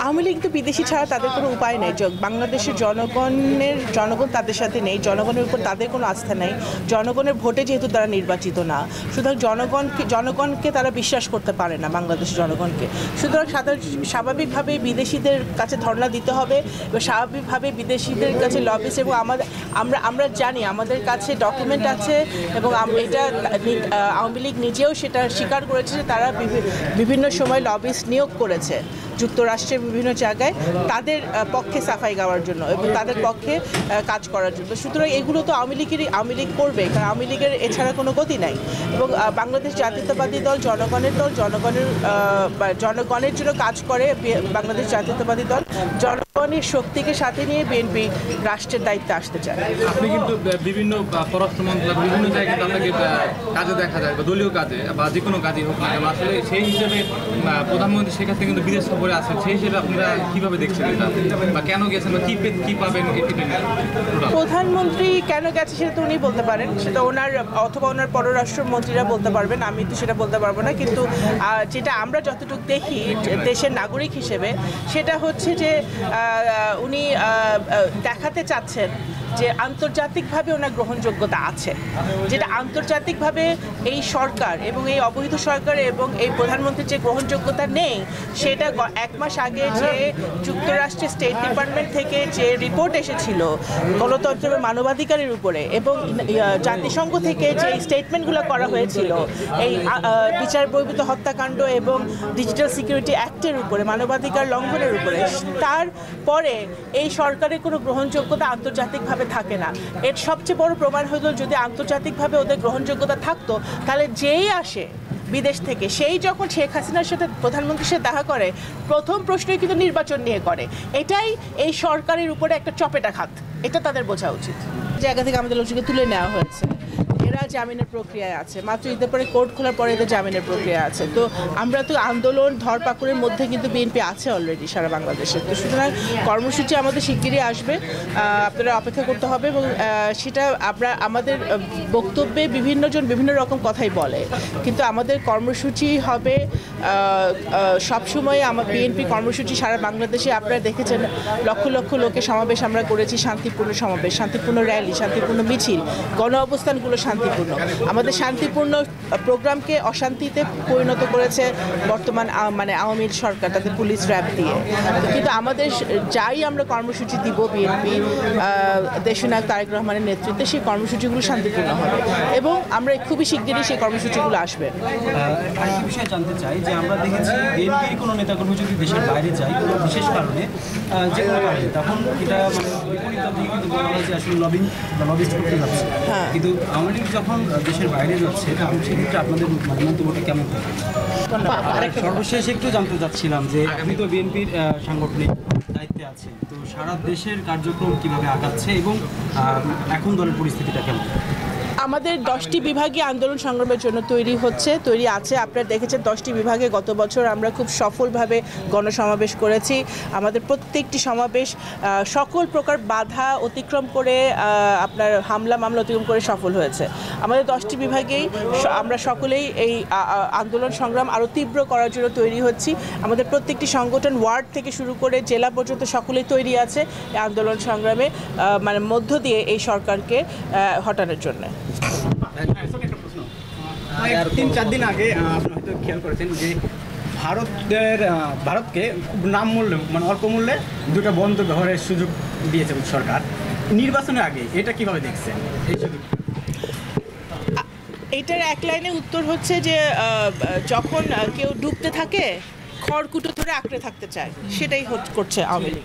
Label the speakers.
Speaker 1: আওয়ামী লীগ তো বিদেশি ছাড়া তাদের কোনো উপায় নেই। বাংলাদেশের জনগণের জনগণ তাদের সাথে নেই, জনগণের উপর তাদের কোনো আস্থা নেই। জনগণের ভোটে যেহেতু তারা নির্বাচিত না, সুতরাং জনগণকে জনগণকে তারা বিশ্বাস করতে পারে না বাংলাদেশের জনগণকে। সুতরাং সাধারণ স্বাভাবিকভাবে বিদেশিদের কাছে ধর্ণা দিতে হবে এবং স্বাভাবিকভাবে বিদেশিদের কাছে লবিস এবং আমাদের আমরা আমরা জানি আমাদের কাছে ডকুমেন্ট আছে এবং এটা আওয়ামী লীগ নিজেও সেটা স্বীকার করেছে যে তারা বিভিন্ন সময় লবিস নিয়োগ করেছে। যুক্তরাষ্ট্রের বিভিন্ন জায়গায় তাদের পক্ষে সাফাই গাওয়ার জন্য এবং তাদের পক্ষে কাজ করার জন্য। সুতরাং এগুলো তো আওয়ামী লীগেরই, আওয়ামী লীগ করবে, কারণ আওয়ামী লীগের এছাড়া কোনো গতি নাই। এবং বাংলাদেশ জাতীয়তাবাদী দল, জনগণের দল, জনগণের জনগণের জন্য কাজ করে বাংলাদেশ জাতীয়তাবাদী দল জনগণের শক্তিকে সাথে নিয়ে বিএনপি রাষ্ট্রের দায়িত্বে আসতে চায়।
Speaker 2: আপনি কিন্তু বিভিন্ন পররাষ্ট্র মন্ত্রণালয় বিভিন্ন জায়গায় আপনাকে কাজে দেখা যায় বা দলীয় কাজে বা যে কোনো কাজে হোক না কেন আসলে সেই হিসেবে প্রধানমন্ত্রী শেখ হাসিনা কিন্তু বিদেশ সফরে আছেন সেই হিসেবে আপনারা কীভাবে দেখছেন এটা? বা কেন গেছেন বা কি কি পাবেন
Speaker 1: প্রধানমন্ত্রী কেন গেছে সেটা তো উনি বলতে পারেন সেটা ওনার অথবা ওনার পররাষ্ট্র মন্ত্রীরা বলতে পারবেন আমি তো সেটা বলতে পারব না কিন্তু যেটা আমরা যতটুকু দেখি দেশের নাগরিক হিসেবে সেটা হচ্ছে যে উনি দেখাতে চাচ্ছেন যে আন্তর্জাতিকভাবে ওনার গ্রহণযোগ্যতা আছে। যেটা আন্তর্জাতিকভাবে এই সরকার এবং এই অবৈধ সরকার এবং এই প্রধানমন্ত্রীর যে গ্রহণযোগ্যতা নেই, সেটা এক মাস আগে যে যুক্তরাষ্ট্রের স্টেট ডিপার্টমেন্ট থেকে যে রিপোর্ট এসেছিল গণতন্ত্র এবং মানবাধিকারের উপরে এবং জাতিসংঘ থেকে যে স্টেটমেন্টগুলো করা হয়েছিল, এই বিচার বহির্ভূত হত্যাকাণ্ড এবং ডিজিটাল সিকিউরিটি অ্যাক্টের উপরে, মানবাধিকার লঙ্ঘনের উপরে, তার পরে এই সরকারের কোনো গ্রহণযোগ্যতা আন্তর্জাতিকভাবে থাকে না। এর সবচেয়ে বড় প্রমাণ হলো যদি আন্তর্জাতিকভাবে ওদের গ্রহণযোগ্যতা থাকতো, তাহলে যেই আসে বিদেশ থেকে, সেই যখন শেখ হাসিনার সাথে প্রধানমন্ত্রীর সাথে দেখা করে, প্রথম প্রশ্নই কিন্তু নির্বাচন নিয়ে করে। এটাই এই সরকারের উপরে একটা চপেটা খাত এটা তাদের বোঝা উচিত। জায়গা থেকে আমাদের লোকজনকে তুলে নেওয়া হয়েছে। এরা জামিনের প্রক্রিয়ায় আছে। মাত্র ঈদের পরে কোর্ট খোলার পরে এদের জামিনের প্রক্রিয়া আছে। তো আমরা তো আন্দোলন ধরপাকড়ের মধ্যে কিন্তু বিএনপি আছে অলরেডি সারা বাংলাদেশে। তো সুতরাং কর্মসূচি আমাদের শিগগিরই আসবে। আপনারা অপেক্ষা করতে হবে এবং সেটা আমরা, আমাদের বক্তব্যে বিভিন্নজন বিভিন্ন রকম কথাই বলে। কিন্তু আমাদের কর্মসূচি হবে সবসময় আমার বিএনপি কর্মসূচি সারা বাংলাদেশে। আপনারা দেখেছেন, লক্ষ লক্ষ লোকের সমাবেশ আমরা করেছি, শান্তিপূর্ণ সমাবেশ, শান্তিপূর্ণ র্যালি শান্তিপূর্ণ মিছিল গণ অবস্থানগুলো শান্তিপূর্ণ আমাদের শান্তিপূর্ণ প্রোগ্রামকে অশান্তিতে পরিণত করেছে বর্তমান মানে আওয়ামী সরকার তাদের পুলিশ র্যাব দিয়ে। কিন্তু আমাদের যাই আমরা কর্মসূচি দিব বিএনপি দেশনায়ক তারেক রহমানের নেতৃত্বে সেই কর্মসূচিগুলো শান্তিপূর্ণ হবে। এবং আমরা খুবই শিগগিরই সেই কর্মসূচিগুলো আসবে।
Speaker 3: আরেকটি বিষয় জানতে চাই যে আমরা দেখেছি বিএনপির কোনো নেতাকর্মী যদি দেশের বাইরে যায় কোনো বিশেষ কারণে যে কোনো কারণে তখন এটা মানে বিপরীত দল কিন্তু বলা হয় যে আসলে লবিং বা লবিস্ট করতে যাচ্ছে।
Speaker 1: হ্যাঁ।
Speaker 3: কিন্তু আওয়ামী লীগ যখন দেশের বাইরে যাচ্ছে তখন সেক্ষেত্রে আপনাদের মানে মন্তব্যটা কেমন থাকে সর্বশেষ একটু জানতে চাচ্ছিলাম যে আপনি তো বিএনপির সাংগঠনিক দায়িত্বে আছেন তো সারা দেশের কার্যক্রম কীভাবে আগাচ্ছে এবং এখন দলের পরিস্থিতিটা কেমন?
Speaker 1: আমাদের দশটি বিভাগে আন্দোলন সংগ্রামের জন্য তৈরি হচ্ছে, তৈরি আছে। আপনারা দেখেছেন দশটি বিভাগে গত বছর আমরা খুব সফলভাবে গণসমাবেশ করেছি। আমাদের প্রত্যেকটি সমাবেশ সকল প্রকার বাধা অতিক্রম করে আপনার হামলা, মামলা অতিক্রম করে সফল হয়েছে। আমাদের দশটি বিভাগেই আমরা সকলেই এই আন্দোলন সংগ্রাম আরও তীব্র করার জন্য তৈরি হচ্ছি। আমাদের প্রত্যেকটি সংগঠন ওয়ার্ড থেকে শুরু করে জেলা পর্যন্ত সকলেই তৈরি আছে আন্দোলন সংগ্রামে মানে মধ্য দিয়ে এই সরকারকে হটানোর জন্য।
Speaker 4: তিন চার দিন আগে আপনি হয়তো খেয়াল করেছেন যে ভারতের ভারতকে খুব নাম মূল্যে মানে অল্প মূল্যে দুটো বন্ধ ব্যবহারের সুযোগ দিয়েছে সরকার। নির্বাচনের আগে এটা কীভাবে দেখছেন? এই সুযোগ।
Speaker 1: এইটার এক লাইনে উত্তর হচ্ছে যে আহ, যখন কেউ ডুবতে থাকে খড়কুটো ধরে আঁকড়ে থাকতে চায়। সেটাই করছে আওয়ামী লীগ।